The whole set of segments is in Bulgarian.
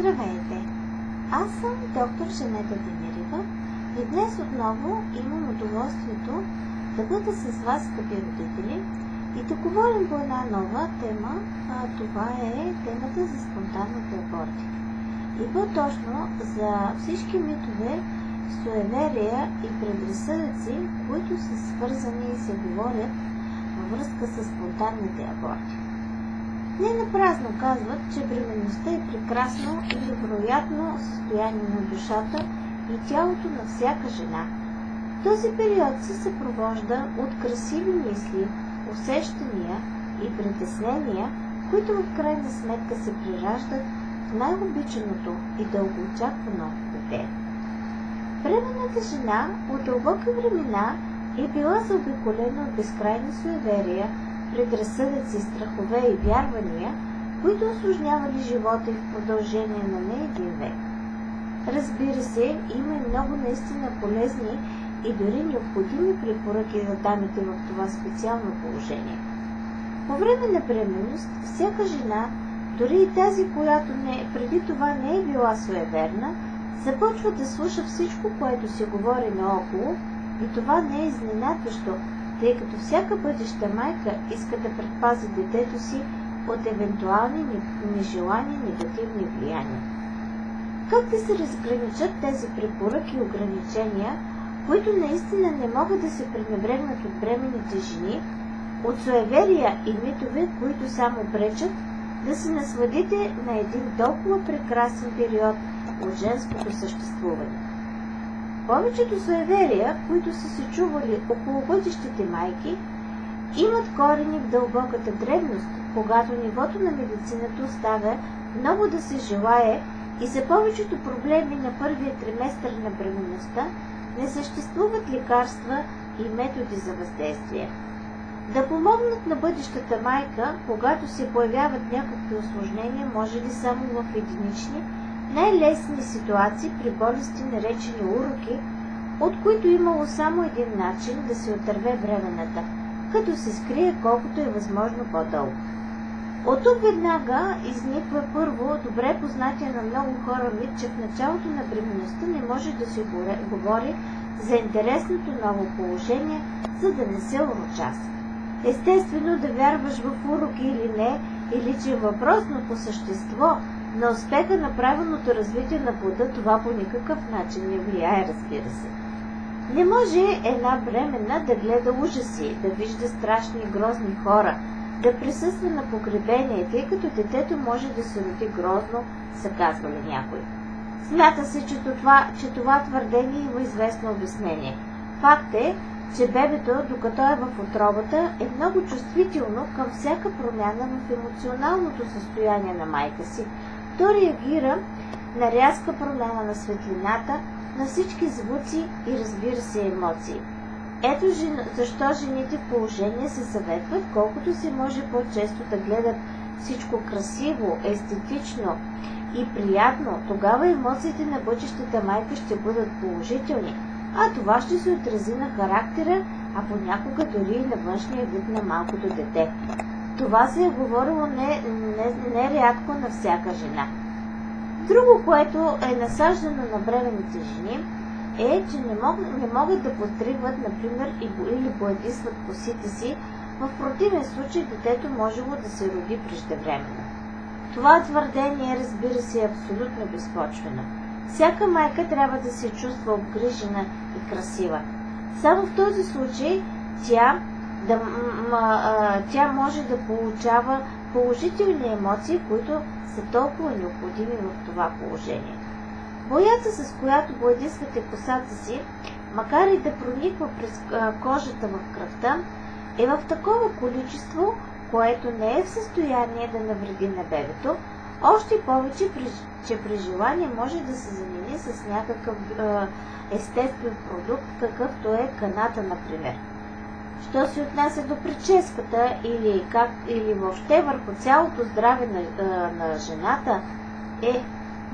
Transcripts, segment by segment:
Здравейте! Аз съм доктор Жанета Денерева и днес отново имам удоволствието да бъда с вас, скъпи родители, и да говорим по една нова тема, а това е темата за спонтанната абортика. И по-точно за всички митове, суеверия и предразсъдъци, които са свързани и се говорят във връзка с спонтанните аборти. Не напразно казват, че бременността е прекрасно и невероятно състояние на душата и тялото на всяка жена. Този период се съпровожда от красиви мисли, усещания и притеснения, които в крайна сметка се прираждат в най-обичаното и дългоочаквано дете. Бременната жена от дълбоки времена е била заобиколена от безкрайни суеверия, предразсъдъци, страхове и вярвания, които осложнявали живота и в продължение на не един век. Разбира се, има и много наистина полезни и дори необходими препоръки за дамите в това специално положение. По време на бременност, всяка жена, дори и тази, която не, преди това не е била суеверна, започва да слуша всичко, което се говори наоколо и това не е изненадващо, тъй като всяка бъдеща майка иска да предпази детето си от евентуални нежелани негативни влияния. Как да се разграничат тези препоръки и ограничения, които наистина не могат да се пренебрегнат от бременните жени, от суеверия и митове, които само пречат да се насладите на един толкова прекрасен период от женското съществуване. Повечето суеверия, които са се чували около бъдещите майки, имат корени в дълбоката древност, когато нивото на медицината оставя много да се желае и за повечето проблеми на първия триместър на бременността не съществуват лекарства и методи за въздействие. Да помогнат на бъдещата майка, когато се появяват някакви осложнения, може ли само в единични, най-лесни ситуации при болести, наречени уроки, от които имало само един начин да се отърве бремената, като се скрие колкото е възможно по-дълго. От тук веднага изниква първо добре познатия на много хора мит, че в началото на бременността не може да се говори за интересното ново положение, за да не се урочаса. Естествено да вярваш в уроки или не, или че е въпросно по същество, на успеха на правилното развитие на плода това по никакъв начин не влияе, разбира се. Не може една бременна да гледа ужаси, да вижда страшни и грозни хора, да присъства на погребение, тъй като детето може да се роди грозно, са казвали някой. Смята се, че това, че това твърдение има известно обяснение. Факт е, че бебето, докато е в отробата, е много чувствително към всяка промяна в емоционалното състояние на майка си. То реагира на рязка промяна на светлината, на всички звуци и разбира се емоции. Ето защо жените в положение се съветват колкото се може по-често да гледат всичко красиво, естетично и приятно, тогава емоциите на бъдещата майка ще бъдат положителни, а това ще се отрази на характера, а понякога дори и на външния вид на малкото дете. Това се е говорило не, не, не на всяка жена. Друго, което е насаждано на бременните жени, е, че не, мог, не могат да подстригват, например, или боядисват косите си, в противен случай детето можело да се роди преждевременно. Това твърдение, разбира се, е абсолютно безпочвено. Всяка майка трябва да се чувства обгрижена и красива. Само в този случай тя, да, а, тя може да получава положителни емоции, които са толкова необходими в това положение. Боята, с която боядисвате косата си, макар и да прониква през кожата в кръвта, е в такова количество, което не е в състояние да навреди на бебето, още повече, че при желание може да се замени с някакъв естествен продукт, какъвто е каната, например. Що се отнася до прическата или, как, или въобще върху цялото здраве на, на жената, е,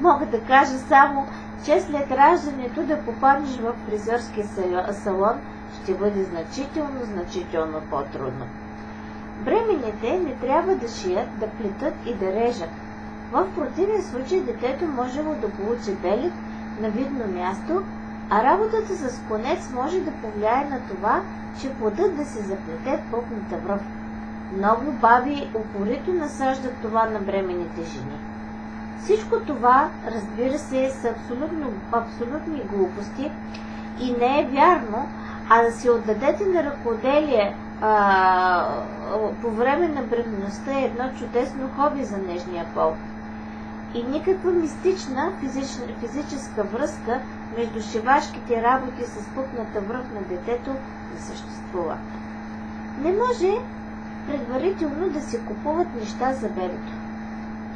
мога да кажа само, че след раждането да попаднеш в фризьорския салон ще бъде значително, значително по-трудно. Бременните не трябва да шият, да плетат и да режат. В противен случай детето можело да получи белик на видно място, а работата с конец може да повлияе на това, че плодът да се заплете в пълната връв. Много баби упорито насаждат това на бременните жени. Всичко това, разбира се, са абсолютно, абсолютни глупости и не е вярно, а да се отдадете на ръкоделие а, по време на бременността е едно чудесно хоби за нежния пол. И никаква мистична физическа връзка между шивашките работи с пъпната връх на детето не съществува. Не може предварително да се купуват неща за бебето.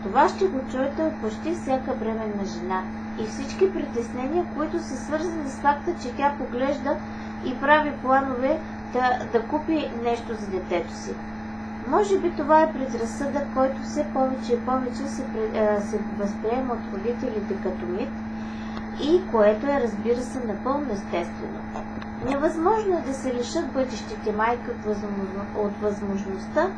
Това ще го чуете от почти всяка бременна жена и всички притеснения, които са свързани с факта, че тя поглежда и прави планове да, да купи нещо за детето си. Може би това е предразсъдък, който все повече и повече се, се възприема от родителите като мит и което е, разбира се, напълно естествено. Невъзможно е да се лишат бъдещите майки от, възможно, от възможността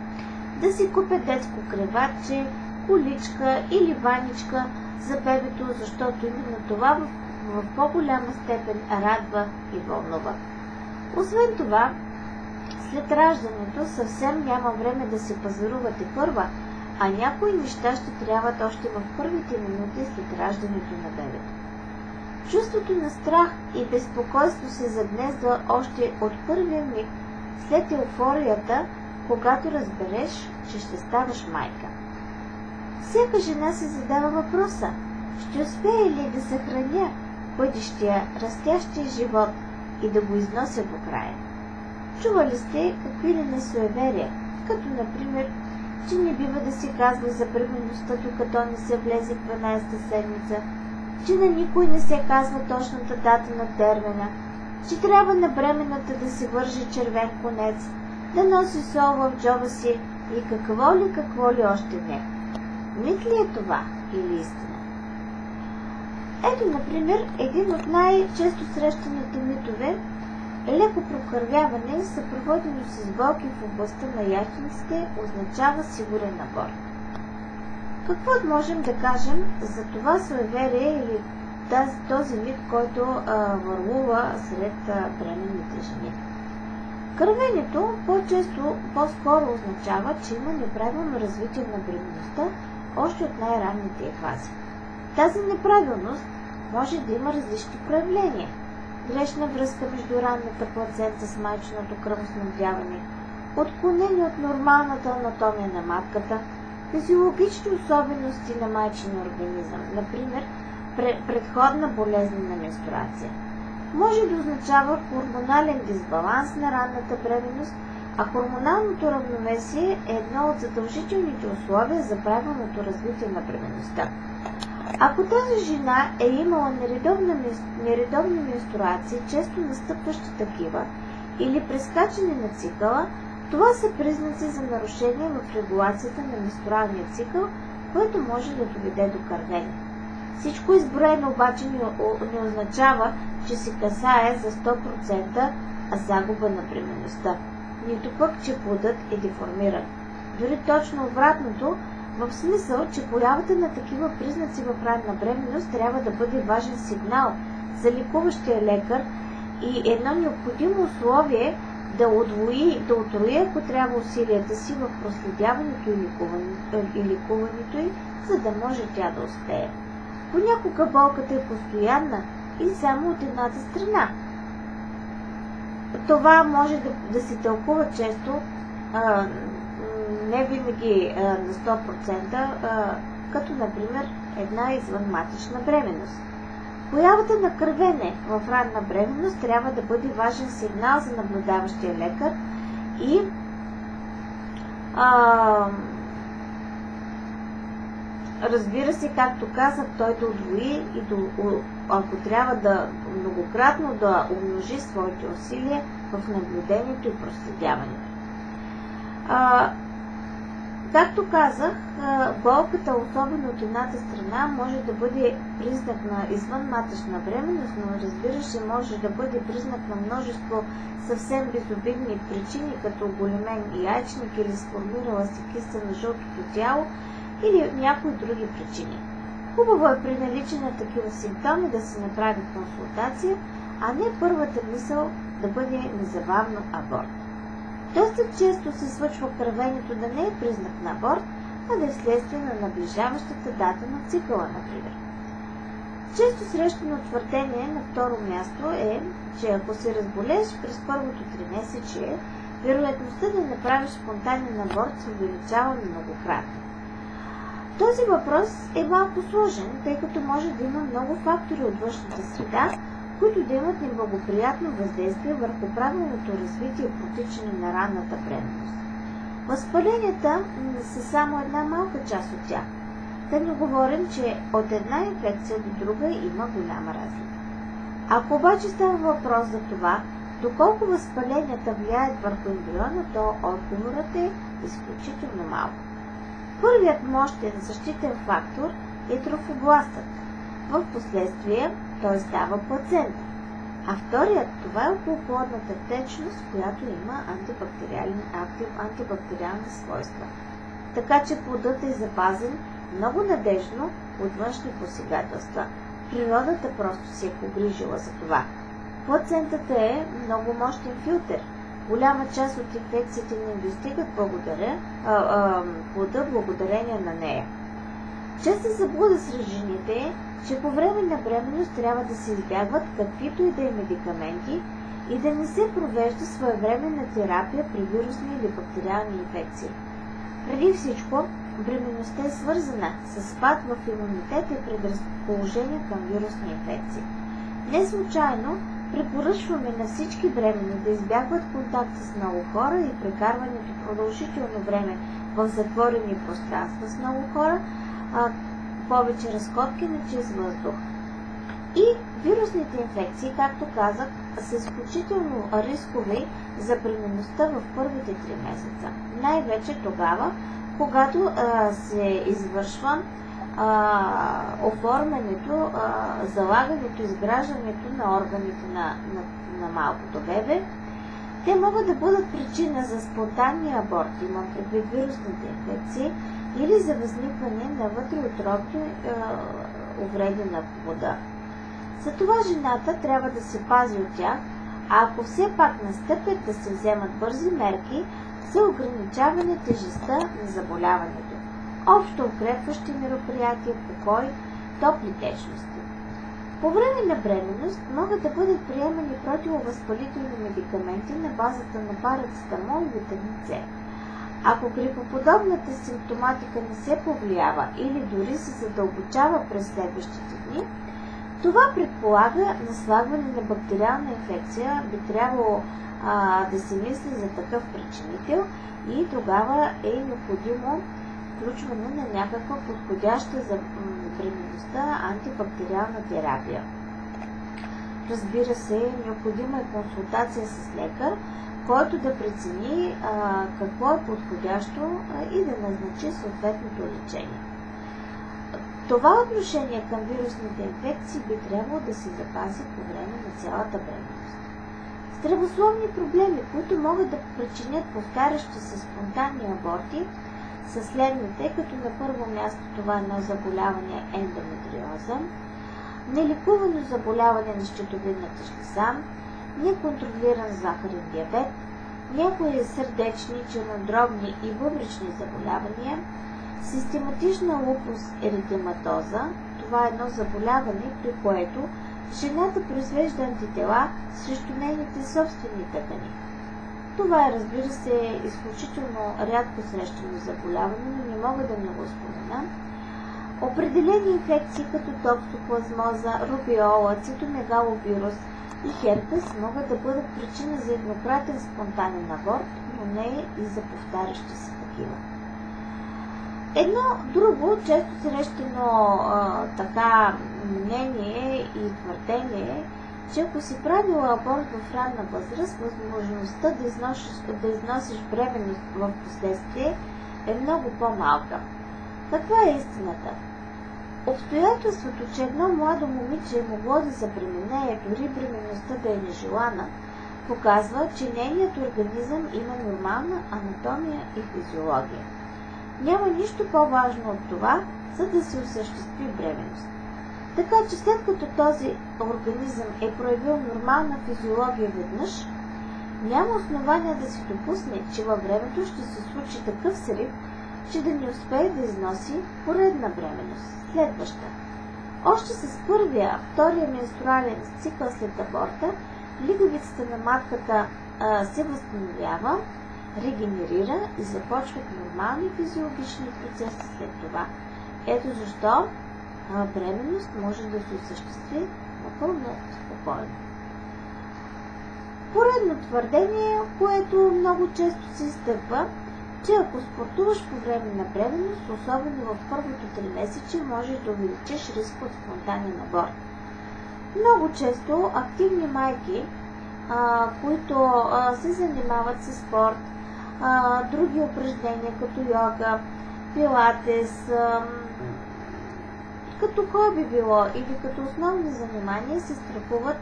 да си купят детско креватче, количка или ваничка за бебето, защото именно това в, в по-голяма степен радва и вълнува. Освен това, след раждането съвсем няма време да се пазарувате първа, а някои неща ще трябват още в първите минути след раждането на бебето. Чувството на страх и безпокойство се загнезда още от първия миг след еуфорията, когато разбереш, че ще ставаш майка. Всяка жена се задава въпроса, ще успее ли да съхраня бъдещия, растящия живот и да го износя до края? Чували сте какви ли не суеверия, като например, че не бива да се казва за бременността, докато не се влезе в 12-та седмица, че на никой не се казва точната дата на термина, че трябва на бременната да се върже червен конец, да носи сол в джоба си и какво ли, какво ли още не. Мит ли е това или истина? Ето, например, един от най-често срещаните митове Леко прокървяване, съпроводено с болки в областта на яйчниците, означава сигурен аборт. Какво можем да кажем за това суеверие или този мит, който а, върлува сред а, бременните жени? Кървенето по-често, по-скоро означава, че има неправилно развитие на бременността още от най-ранните фази. Тази неправилност може да има различни проявления – грешна връзка между ранната плацента с майчиното кръвоснабдяване, отклонение от нормалната анатомия на матката, физиологични особености на майчиния организъм, например предходна болезнена менструация. Може да означава хормонален дисбаланс на ранната бременност, а хормоналното равновесие е едно от задължителните условия за правилното развитие на бременността. Ако тази жена е имала нередовна, нередовни менструации, често настъпващи такива, или прескачане на цикъла, това са признаци за нарушение в регулацията на менструалния цикъл, което може да доведе до кървене. Всичко изброено обаче не, означава, че се касае за 100% загуба на бременността, нито пък, че плодът е деформиран. Дори точно обратното, в смисъл, че появата на такива признаци в ранна бременност трябва да бъде важен сигнал за лекуващия лекар и едно необходимо условие да удвои, да отрои, ако трябва усилията си в проследяването и лекуването, и лекуването й, за да може тя да успее. Понякога болката е постоянна и само от едната страна. Това може да, да се тълкува често а, не винаги а, на 100%, а, като например една извънматична бременност. Появата на кървене в ранна бременност трябва да бъде важен сигнал за наблюдаващия лекар и а, разбира се, както казах, той да удвои и да, ако трябва да многократно да умножи своите усилия в наблюдението и проследяването. Както казах, болката, особено от едната страна, може да бъде признак на извънматъчна бременност, но разбира се, може да бъде признак на множество съвсем безобидни причини, като големен яйчник или сформирала се киста на жълтото тяло, или някои други причини. Хубаво е при наличие на такива симптоми да се направи консултация, а не първата мисъл да бъде незабавно аборт. Доста често се случва кръвението да не е признак на аборт, а да е следствие на наближаващата дата на цикъла, например. Често срещано твърдение на второ място е, че ако се разболеш през първото тримесечие, вероятността да направиш спонтанен аборт се увеличава многократно. Този въпрос е малко сложен, тъй като може да има много фактори от външната среда, които да имат неблагоприятно въздействие върху правилното развитие и протичане на ранната бременност. Възпаленията са само една малка част от тях. Да не говорим, че от една инфекция до друга има голяма разлика. Ако обаче става въпрос за това, доколко възпаленията влияят върху ембриона, то отговорът е изключително малко. Първият мощен защитен фактор е трофобластът. В последствие той става плацента. А вторият, това е околоплодната течност, която има антибактериални, антибактериални свойства. Така че плодът е запазен много надежно от външни посегателства. Природата просто си е погрижила за това. Плацентата е много мощен филтър. Голяма част от инфекциите не достигат благодаря, а, а, плода благодарение на нея. Честа заблуда сред жените че по време на бременност трябва да се избягват каквито и да е медикаменти и да не се провежда своевременна терапия при вирусни или бактериални инфекции. Преди всичко, бременността е свързана с спад в имунитет и предразположение към вирусни инфекции. Не случайно препоръчваме на всички бремени да избягват контакт с много хора и прекарването продължително време в затворени пространства с много хора, повече разходки на чист въздух. И вирусните инфекции, както казах, са изключително рискови за бременността в първите три месеца. Най-вече тогава, когато а, се извършва а, оформянето, а, залагането, изграждането на органите на, на, на малкото бебе, те могат да бъдат причина за спонтанни аборти, имам предвид вирусните инфекции, или за възникване на вътреутробни увреди на вода. Затова жената трябва да се пази от тях, а ако все пак настъпят да се вземат бързи мерки за ограничаване тежестта на заболяването. Общо укрепващи мероприятия, покой, топли течности. По време на бременност могат да бъдат приемани противовъзпалителни медикаменти на базата на парацетамол и витамин С. Ако грипоподобната симптоматика не се повлиява или дори се задълбочава през следващите дни, това предполага наслагване на бактериална инфекция, би трябвало а, да се мисли за такъв причинител и тогава е необходимо включване на някаква подходяща за бременността антибактериална терапия. Разбира се, необходима е консултация с лекар, който да прецени а, какво е подходящо а, и да назначи съответното лечение. Това отношение към вирусните инфекции би трябвало да се запази по време на цялата бременност. Здравословни проблеми, които могат да причинят повтарящи се спонтанни аборти, са следните, като на първо място това е едно заболяване ендометриоза, нелекувано заболяване на щитовидната жлеза, неконтролиран захарен диабет, някои сърдечни, чернодробни и бъбрични заболявания, систематична лупус еритематоза, това е едно заболяване, при което жената произвежда антитела срещу нейните собствени тъкани. Това е, разбира се, изключително рядко срещано заболяване, но не мога да не го спомена. Определени инфекции като токсоплазмоза, рубиола, цитомегаловирус – и херпес могат да бъдат причина за еднократен спонтанен аборт, но не и за повтарящи се такива. Едно друго, често срещано а, така мнение и твърдение че ако си правила аборт в ранна възраст, възможността да износиш, да износиш бременност в последствие е много по-малка. Каква е истината? Обстоятелството, че едно младо момиче е могло да забременее, дори бременността да е нежелана, показва, че нейният организъм има нормална анатомия и физиология. Няма нищо по-важно от това, за да се осъществи бременност. Така че след като този организъм е проявил нормална физиология веднъж, няма основания да се допусне, че във времето ще се случи такъв срив, че да не успее да износи поредна бременност, следваща. Още с първия, втория менструален цикъл след аборта, лигавицата на матката а, се възстановява, регенерира и започват нормални физиологични процеси след това. Ето защо а, бременност може да се осъществи напълно спокойно. Поредно твърдение, което много често се изтъква, че ако спортуваш по време на бременност, особено в първото три месече, можеш да увеличиш риск от спонтанен аборт. Много често активни майки, а, които а, се занимават с спорт, а, други упражнения като йога, пилатес, а, като хоби било или като основни занимания, се страхуват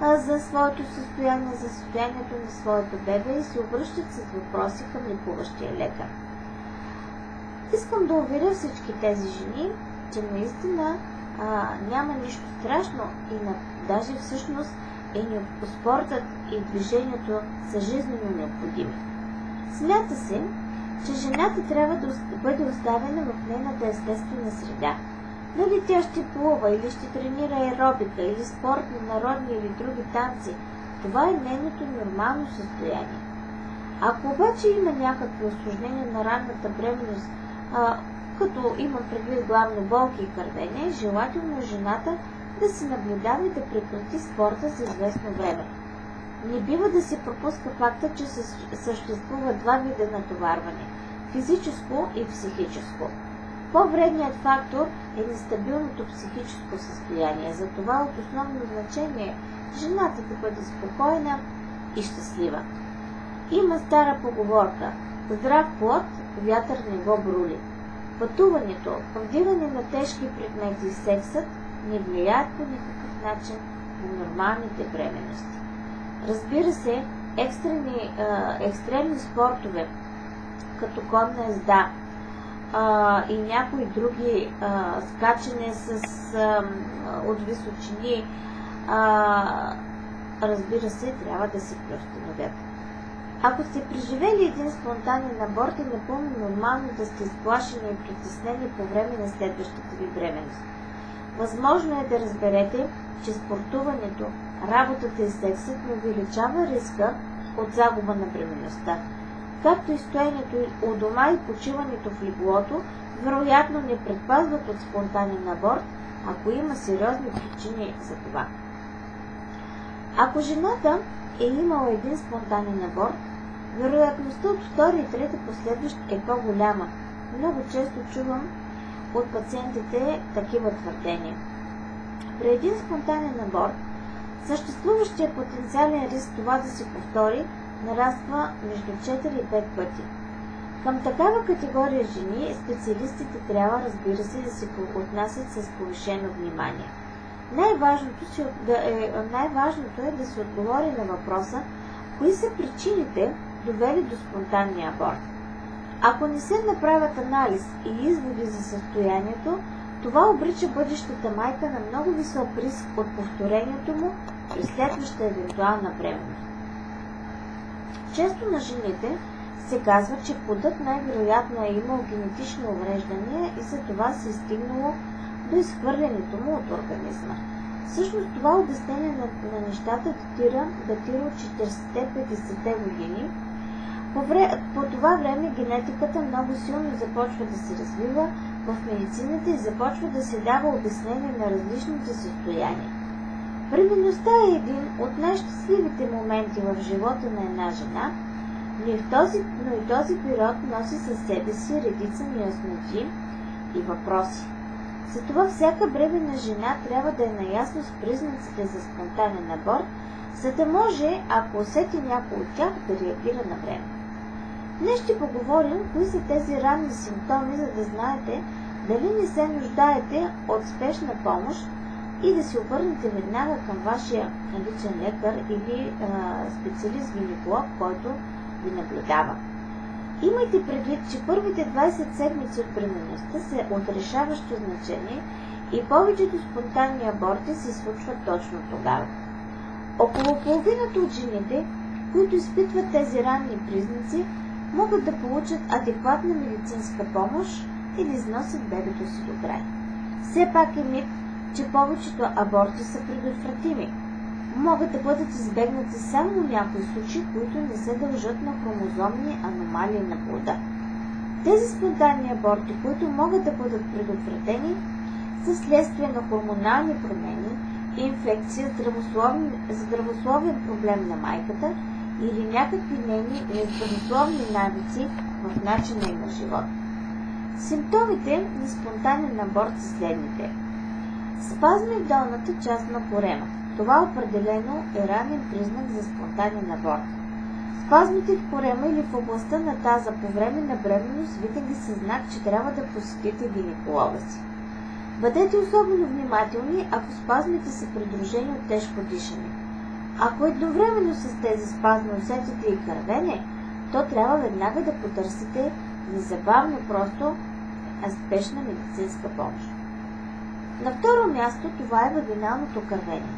за своето състояние, за състоянието на своето бебе и се обръщат с въпроси към лекуващия лекар. Искам да уверя всички тези жени, че наистина а, няма нищо страшно и на, даже всъщност е спортът и движението са жизненно необходими. Смята се, че жената трябва да бъде оставена в нейната естествена среда, дали тя ще плува или ще тренира аеробика или спортни, народни или други танци, това е нейното нормално състояние. Ако обаче има някакви осложнения на ранната бременност, а, като има предвид главно болки и кървене, желателно е жената да се наблюдава и да прекрати спорта за известно време. Не бива да се пропуска факта, че съществува два вида натоварване – физическо и психическо. По-вредният фактор е нестабилното психическо състояние. Затова от основно значение е жената да бъде спокойна и щастлива. Има стара поговорка Здрав плод, вятър не го брули. Пътуването, повдигане на тежки предмети и сексът не влияят по никакъв начин на нормалните бременности. Разбира се, екстрени, екстремни спортове, като конна езда, а, и някои други а, скачане с, а, от височини, а, разбира се, трябва да се преустановят. Ако сте преживели един спонтанен аборт, е напълно нормално да сте сплашени и притеснени по време на следващата ви бременност. Възможно е да разберете, че спортуването, работата и сексът не увеличава риска от загуба на бременността както и стоенето у дома и почиването в леглото, вероятно не предпазват от спонтанен аборт, ако има сериозни причини за това. Ако жената е имала един спонтанен аборт, вероятността от втори и трети последващ е по-голяма. Много често чувам от пациентите такива твърдения. При един спонтанен аборт, съществуващия потенциален риск това да се повтори нараства между 4 и 5 пъти. Към такава категория жени специалистите трябва, разбира се, да се отнасят с повишено внимание. Най-важното, си, да е, най-важното е да се отговори на въпроса, кои са причините, довели до спонтанния аборт. Ако не се направят анализ и изводи за състоянието, това обрича бъдещата майка на много висок риск от повторението му при следваща евентуална бременност. Често на жените се казва, че плодът най-вероятно е имал генетични увреждания и за това се е стигнало до изхвърлянето му от организма. Всъщност това обяснение на, на нещата датира, датира от 40-50-те години. По, вре, по това време генетиката много силно започва да се развива в медицината и започва да се дава обяснение на различните състояния. Бременността е един от най-щастливите моменти в живота на една жена, но и, този, но и този период носи със себе си редица неясноти и въпроси. Затова всяка бременна жена трябва да е наясно с признаците за спонтанен аборт, за да може, ако усети някой от тях, да реагира на време. Днес ще поговорим кои са тези ранни симптоми, за да знаете дали не се нуждаете от спешна помощ и да се обърнете веднага към вашия личен лекар или а, специалист гинеколог, който ви наблюдава. Имайте предвид, че първите 20 седмици от бременността са от решаващо значение и повечето спонтанни аборти се случват точно тогава. Около половината от жените, които изпитват тези ранни признаци, могат да получат адекватна медицинска помощ и да износят бебето си до край. Все пак е мит, че повечето аборти са предотвратими. Могат да бъдат избегнати само някои случаи, които не се дължат на хромозомни аномалии на плода. Тези спонтанни аборти, които могат да бъдат предотвратени, са следствие на хормонални промени, инфекция, здравословен проблем на майката или някакви нейни нездравословни навици в начина им на живот. Симптомите на спонтанен аборт са следните. Спазми в долната част на корема. Това определено е ранен признак за спонтанен аборт. Спазмите в корема или в областта на таза по време на бременност винаги са знак, че трябва да посетите гинеколога си. Бъдете особено внимателни, ако спазмите са придружени от тежко дишане. Ако едновременно с тези спазми усетите и кървене, то трябва веднага да потърсите незабавно просто спешна медицинска помощ. На второ място това е вагиналното кървение.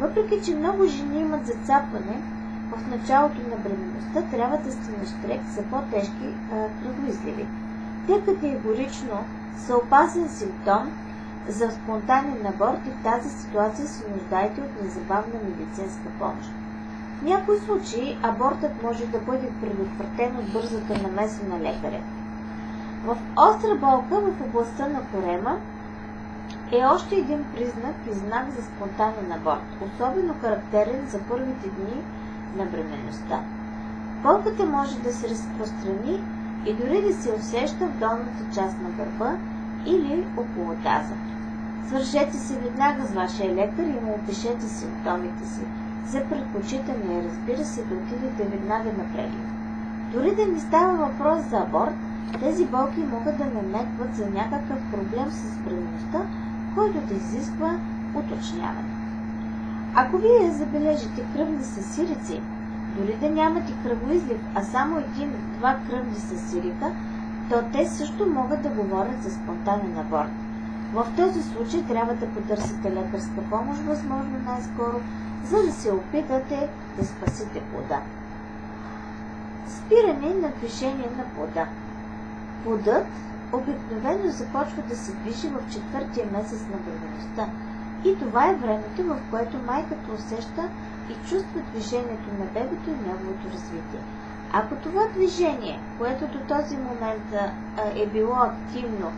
Въпреки, че много жени имат зацапване в началото на бременността, трябва да сте на за по-тежки кръвоизливи. Те категорично са опасен симптом за спонтанен аборт и в тази ситуация се нуждаете от незабавна медицинска помощ. В някои случаи абортът може да бъде предотвратен от бързата намеса на лекаря. В остра болка в областта на корема е още един признак и знак за спонтанен аборт, особено характерен за първите дни на бременността. Болката може да се разпространи и дори да се усеща в долната част на гърба или около таза. Свършете се веднага с вашия лекар и му опишете симптомите си. За предпочитане разбира се, да отидете веднага на преглед. Дори да не става въпрос за аборт, тези болки могат да намекват за някакъв проблем с бременността, който да изисква уточняване. Ако вие забележите кръвни съсирици, дори да нямате кръвоизлив, а само един-два кръвни съсирика, то те също могат да говорят за спонтанен аборт. В този случай трябва да потърсите лекарска помощ възможно най-скоро, за да се опитате да спасите плода. Спиране на движение на плода. Плодът обикновено започва да се движи в четвъртия месец на бременността и това е времето, в което майката усеща и чувства движението на бебето и неговото развитие. Ако това движение, което до този момент е било активно,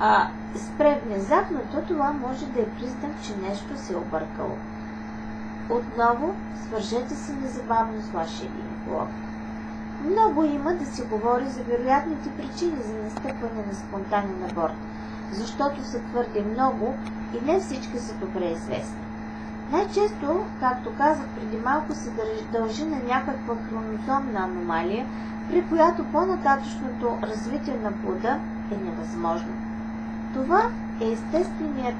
а, спре внезапно, то това може да е признак, че нещо се е объркало. Отново свържете се незабавно с вашия гинеколог. Много има да се говори за вероятните причини за настъпване на спонтанен аборт, защото са твърде много и не всички са добре известни. Най-често, както казах преди малко, се дължи на някаква хронозомна аномалия, при която по-нататъчното развитие на плода е невъзможно. Това е естественият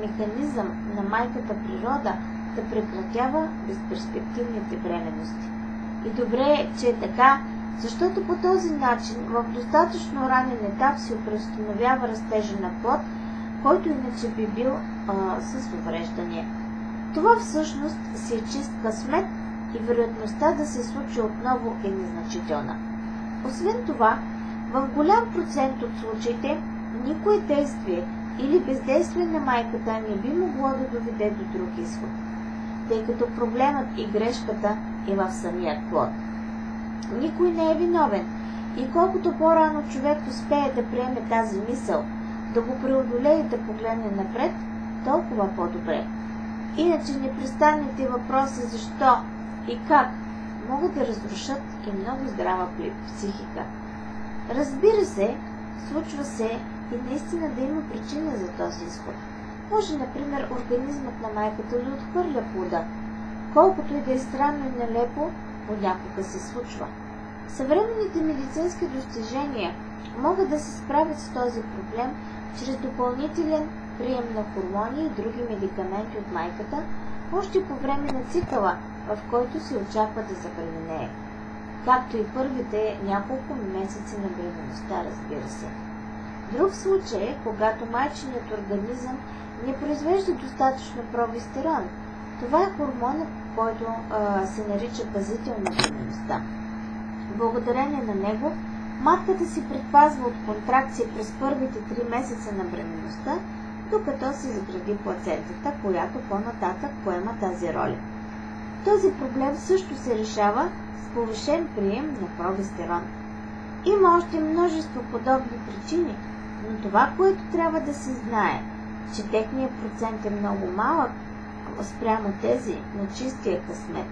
механизъм на майката природа да прекратява безперспективните бременности. И добре е, че е така, защото по този начин в достатъчно ранен етап се преустановява растежа на плод, който иначе би бил а, с увреждане. Това всъщност си е чист късмет и вероятността да се случи отново е незначителна. Освен това, в голям процент от случаите никое действие или бездействие на майката не би могло да доведе до друг изход, тъй като проблемът и грешката е в самият плод. Никой не е виновен и колкото по-рано човек успее да приеме тази мисъл, да го преодолее и да погледне напред, толкова по-добре. Иначе непрестанните въпроси защо и как могат да разрушат и много здрава психика. Разбира се, случва се и наистина да има причина за този изход. Може, например, организмът на майката да отхвърля плода. Колкото и да е странно и нелепо, понякога се случва. Съвременните медицински достижения могат да се справят с този проблем чрез допълнителен прием на хормони и други медикаменти от майката, още по време на цикъла, в който се очаква да забременее. както и първите няколко месеци на бременността, разбира се. Друг случай е, когато майчиният организъм не произвежда достатъчно прогестерон. Това е хормонът, който а, се нарича пазител на бременността. Благодарение на него, матката си предпазва от контракция през първите три месеца на бременността, докато се изгради плацентата, която по-нататък поема тази роля. Този проблем също се решава с повишен прием на прогестерон. Има още множество подобни причини, но това, което трябва да се знае, че техният процент е много малък спрямо тези на чистия късмет.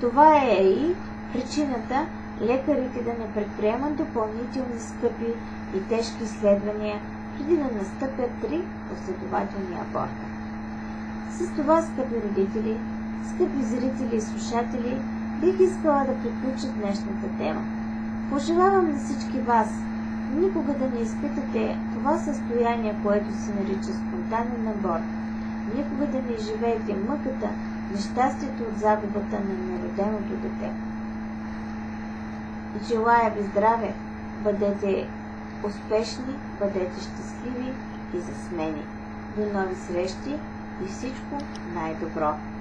Това е и причината лекарите да не предприемат допълнителни скъпи и тежки изследвания преди да настъпят три последователни аборта. С това, скъпи родители, скъпи зрители и слушатели, бих искала да приключа днешната тема. Пожелавам на всички вас никога да не изпитате това състояние, което се нарича спонтанен аборт. Никога да не живеете мъката, нещастието от загубата на нероденото дете. Желая ви здраве, бъдете успешни, бъдете щастливи и засмени. До нови срещи и всичко най-добро!